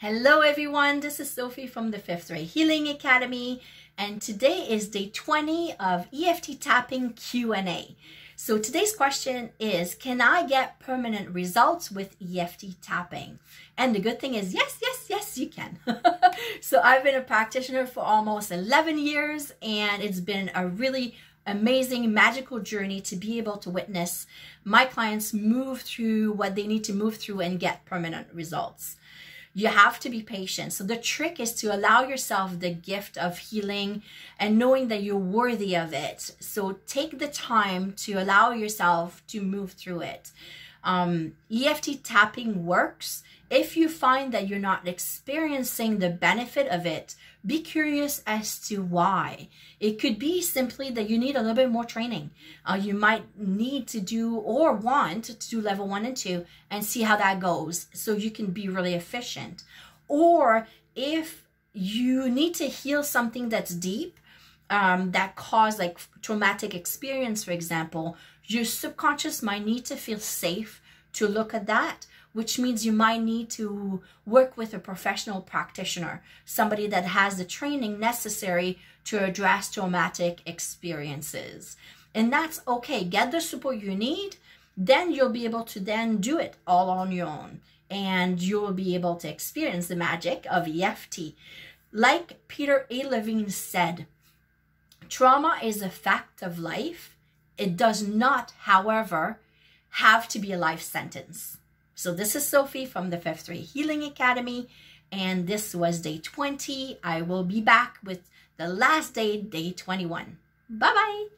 Hello everyone, this is Sophie from the Fifth Ray Healing Academy and today is day 20 of EFT tapping Q&A. So today's question is, can I get permanent results with EFT tapping? And the good thing is, yes, yes, yes, you can. so I've been a practitioner for almost 11 years and it's been a really amazing, magical journey to be able to witness my clients move through what they need to move through and get permanent results. You have to be patient. So the trick is to allow yourself the gift of healing and knowing that you're worthy of it. So take the time to allow yourself to move through it. Um, EFT tapping works if you find that you're not experiencing the benefit of it be curious as to why. It could be simply that you need a little bit more training. Uh, you might need to do or want to do level one and two and see how that goes so you can be really efficient. Or if you need to heal something that's deep, um, that cause like traumatic experience, for example, your subconscious might need to feel safe to look at that which means you might need to work with a professional practitioner, somebody that has the training necessary to address traumatic experiences. And that's okay. Get the support you need, then you'll be able to then do it all on your own. And you'll be able to experience the magic of EFT. Like Peter A. Levine said, trauma is a fact of life. It does not, however, have to be a life sentence. So this is Sophie from the Fifth Ray Healing Academy, and this was day 20. I will be back with the last day, day 21. Bye-bye.